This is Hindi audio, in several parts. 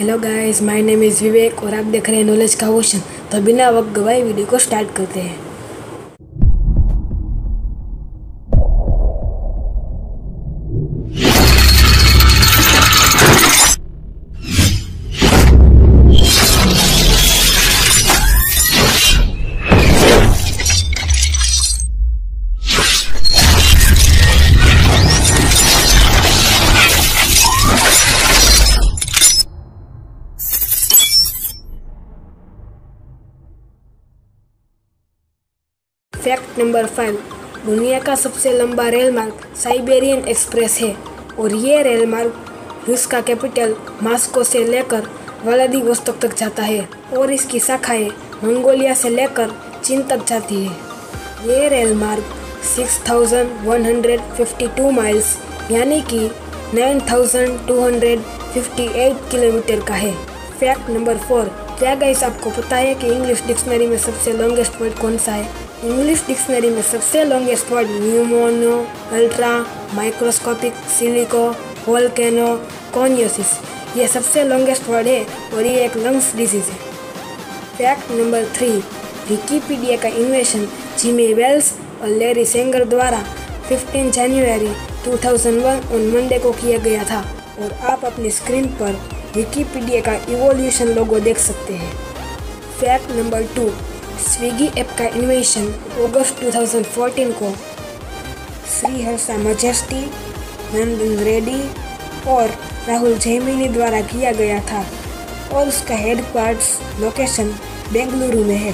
Hello guys my name is Vivek और आप देख रहे हैं नॉलेज का ओशन तो बिना वक्त गवाए वीडियो को स्टार्ट करते हैं। फैक्ट नंबर फाइव दुनिया का सबसे लंबा रेल मार्ग साइबेरियन एक्सप्रेस है और ये रेल मार्ग रूस का कैपिटल मास्को से लेकर व्लादिवोस्तोक तक जाता है और इसकी शाखाएँ मंगोलिया से लेकर चीन तक जाती है। ये रेल मार्ग 6,152 माइल्स यानी कि 9,258 किलोमीटर का है। फैक्ट नंबर फोर क्या गाइस आपको पता है कि इंग्लिश डिक्शनरी में सबसे लॉन्गेस्ट वर्ड कौन सा है? इंग्लिश डिक्शनरी में सबसे longest word pneumonoultramicroscopicsilicovolcanoconiosis ये सबसे लॉन्गेस्ट वर्ड है और ये एक लंग्स डिज़ीज़ है। फैक्ट नंबर थ्री विकीपीडिया का इन्वेशन जिमी वेल्स और लेरी सेंगर द्वारा 15 जनवरी 2001 ऑन मंडे को किया गया था और आप अपनी स्क्रीन पर विकीपीडिया का इवोल्यूशन लोगो देख सकते हैं। Fact number two Swiggy app का इन्वेशन अगस्त 2014 को। श्री हर्षा मजेस्टी नंदन रेड्डी और राहुल जैमिनी द्वारा किया गया था और उसका हेडक्वार्टर्स लोकेशन बेंगलुरु में है।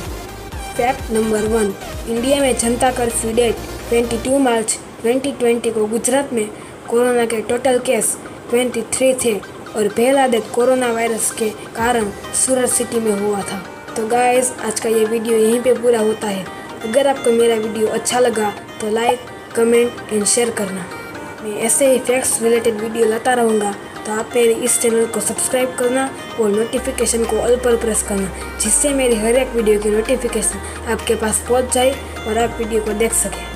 फैक्ट नंबर वन इंडिया में जनता कर्फ्यू डेट 22 मार्च 2020 को गुजरात में कोरोना के टोटल केस 23 थे और पहला डेथ कोरोना वायरस के कारण सूरत सिटी में हुआ था। तो गाइस आज का ये वीडियो यहीं पे पूरा होता है। अगर आपको मेरा वीडियो अच्छा लगा तो लाइक कमेंट एंड शेयर करना। मैं ऐसे ही फैक्ट्स रिलेटेड वीडियो लाता रहूँगा तो आप मेरे इस चैनल को सब्सक्राइब करना और नोटिफिकेशन को ऑल पर प्रेस करना, जिससे मेरी हर एक वीडियो की नोटिफिकेशन आपके पास पहुँच जाए और आप वीडियो को देख सकें।